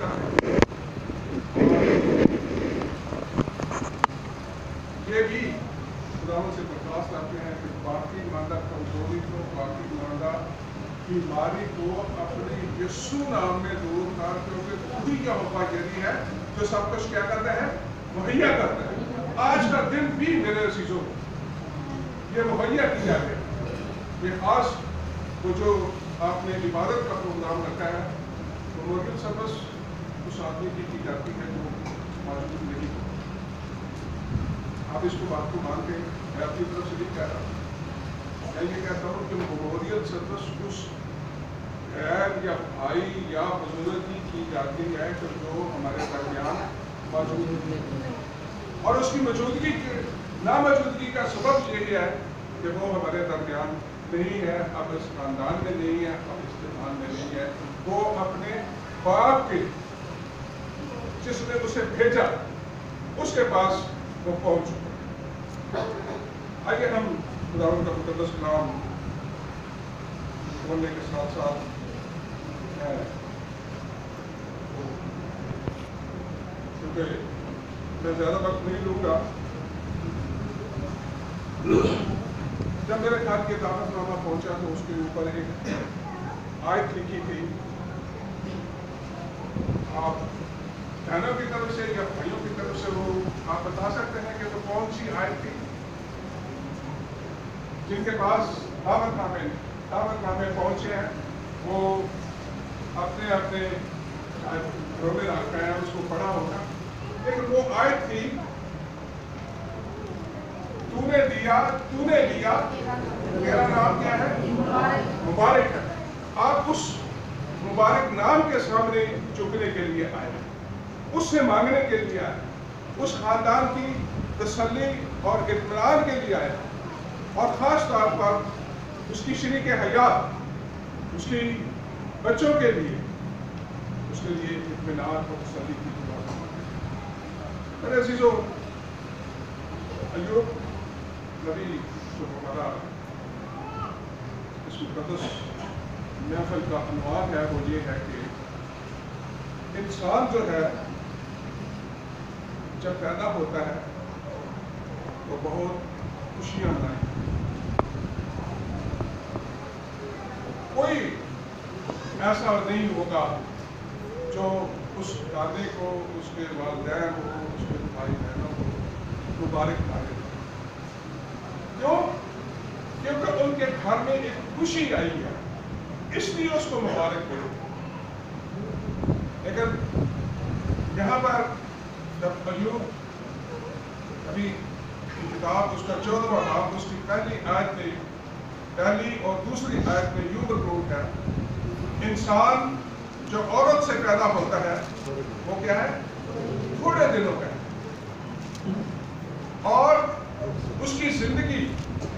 یہ بھی خداون سے درخواست کرتے ہیں کہ باقی ماندہ کمزوری کو، باقی ماندہ بیماری کو اپنے یسو نام میں دور کر، کیونکہ وہی کیا مفاجری یعنی ہے جو سب کچھ کیا کرتا ہے؟ مہیا کرتا ہے۔ آج کا دن بھی میرے عزیزوں، یہ مہیا کیا ہے یہ آج وہ جو آپ نے عبادت کا پروگرام رکھا ہے تو موجود سبس اس آدمی کی کی جاتی ہے جو موجود نہیں آپ اس کو بات کو مانتے ہیں میں اپنی طرف سے نہیں کہہ رہا میں یہ کہتا ہوں کہ مموریل سروس اس غیر یا بھائی یا بزرگی کی جاتی ہے کہ جو ہمارے درمیان موجود ہے۔ اور اس کی موجودگی کے ناموجودگی کا سبب یہ ہے کہ وہ ہمارے درمیان نہیں ہے، اب اس خاندان میں نہیں ہے، اب اس خاندان میں نہیں ہے۔ وہ اپنے باپ کے اسے بھیجا، اس کے پاس وہ پہنچ چکا آئیے ہم خداون کا مقدس کلام بولنے کے ساتھ ساتھ کیونکہ میں زیادہ وقت نہیں لوں گا۔ جب میرے گھر کے دعوت نامہ پہنچا تو اس کے اوپر ایک آیت لکھی تھی۔ آپ بہنوں کی طرف سے یا بھائیوں کی طرف سے وہ آپ بتا سکتے ہیں کہ وہ کون سی آیت تھی؟ جن کے پاس دعوت نامے دعوت نامے پہنچے ہیں، وہ اپنے اپنے گھروں میں رکھا ہے اس کو پڑھا ہوگا لیکن وہ آیت تھی تو نے دیا تو نے لیا میرا نام کیا ہے؟ مبارک ہے۔ آپ اس مبارک نام کے سامنے چکنے کے لیے آئے ہیں۔ اس سے مانگنے کے لیے آئے۔ اس خاندان کی تسلی اور اطمینان کے لیے آئے۔ اور خاص طور پر اس کی شریک حیات اس کی بچوں کے لیے، اس کے لیے اطمینان اور تسلی کی دعا۔ میرے عزیزو، ایوب، نبی جو ہمارا اس مقدس محفل کا عنوان ہے، وہ یہ ہے کہ انسان جو ہے جب پیدا ہوتا ہے وہ بہت خوشیاں منائیں کوئی ایسا نہیں ہوگا جو اس دادے کو، اس کے والدین کو، اس کے بھائی بہنوں کو مبارک نہ دے۔ کیوں؟ کیونکہ ان کے گھر میں ایک خوشی آئی ہے، اس لیے اس کو مبارک دے لیکن یہاں پر جب ایوب ابھی کتاب اس کا چودواں باب، اس کی پہلی آیت میں، پہلی اور دوسری آیت میں یوں رپورٹ ہے، انسان جو عورت سے پیدا ہوتا ہے، وہ کیا ہے؟ تھوڑے دنوں کا ہے۔ اور اس کی زندگی،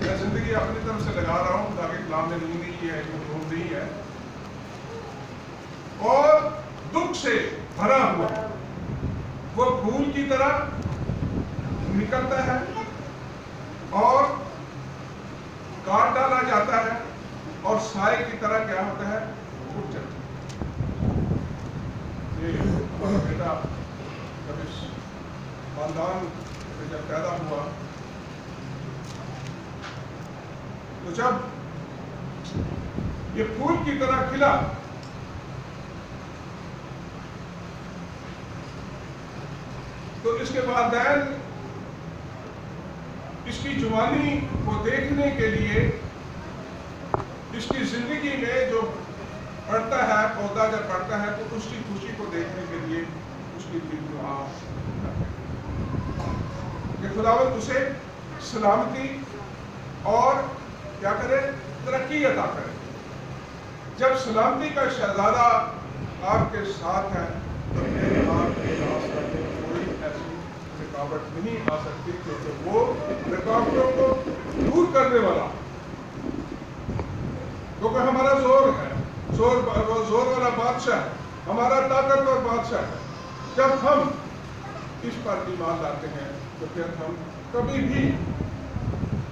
میں زندگی اپنی طرف سے لگا رہا ہوں، تاکہ کلام میں نہیں نہیں ہے نہیں ہے، اور دکھ سے بھرا ہوا وہ پھول کی طرح نکلتا ہے اور کاٹ ڈالا جاتا ہے اور سائے کی طرح کیا ہوتا ہے؟ اٹھ جاتا ہے۔ یہ بیٹا جب اس خاندان میں جب پیدا ہوا، تو جب یہ پھول کی طرح کھلا تو اس کے والدین اس کی جوانی کو دیکھنے کے لیے، اس کی زندگی میں جو پڑھتا ہے، پودا جب پڑھتا ہے تو اس کی خوشی کو دیکھنے کے لیے اس کی دل دعا کہ خداوند اسے سلامتی اور کیا کرے؟ ترقی عطا کرے۔ جب سلامتی کا شہزادہ آپ کے ساتھ ہے، تو آپ کے راستہ میں کوئی ایسی رکاوٹ نہیں آ سکتی کیونکہ وہ رکاوٹوں کو دور کرنے والا۔ کیونکہ ہمارا زور ہے، زور زور والا بادشاہ ہے، ہمارا طاقتور بادشاہ ہے۔ جب ہم اس پر ایمان لاتے ہیں تو پھر ہم کبھی بھی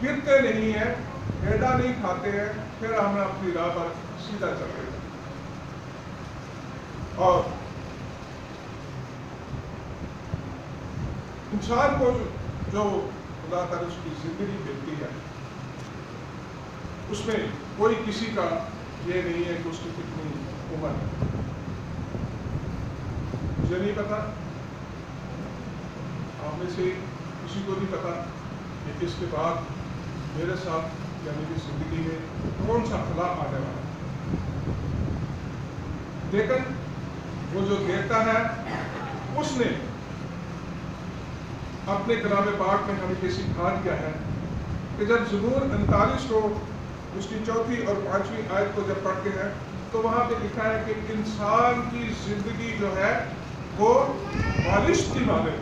گرتے نہیں ہیں ڈیڈا نہیں کھاتے ہیں، پھر ہم اپنی راہ پر سیدھا چلتے ہیں۔ اور انسان کو جو خدا تعالیٰ اس کی زندگی ملتی ہے، اس میں کوئی کسی کا یہ نہیں ہے کہ اس کی کتنی عمر ہے۔ مجھے نہیں پتا۔ آپ میں سے کسی کو نہیں پتا کہ اس کے بعد میرے ساتھ یعنی یا میری زندگی میں کون سا اخلاق آنے والا ہے۔ لیکن وہ جو دیتا ہے، اس نے اپنے کلام پاک میں ہمیں یہ سکھا دیا ہے کہ جب زبور انتالیس کو اس کی چوتھی اور پانچویں آیت کو جب پڑھتے ہیں، تو وہاں پہ لکھا ہے کہ انسان کی زندگی جو ہے، وہ بالش کی مانے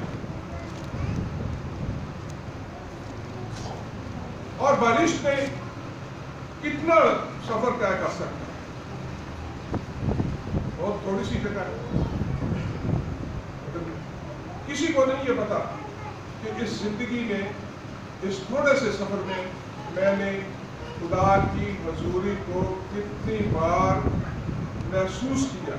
اور بارش میں کتنا سفر طے کر سکتا ہے بہت تھوڑی سی جگہ ہے۔ کسی کو نہیں یہ پتا۔ کہ اس زندگی میں اس تھوڑے سے سفر میں میں نے خدا کی حضوری کو کتنی بار محسوس کیا۔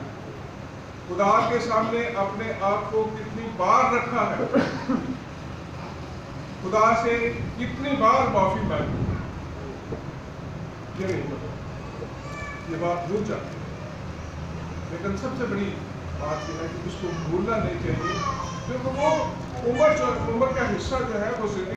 خدا کے سامنے اپنے آپ کو کتنی بار رکھا ہے۔ خدا سے کتنی بار معافی مانگی۔ یہ نہیں پتا یہ بات بھول جاتی ہے لیکن سب سے بڑی بات یہ ہے کہ اس کو بھولنا نہیں چاہیے۔ کیونکہ وہ عمر جو عمر کا حصہ جو ہے وہ زندگی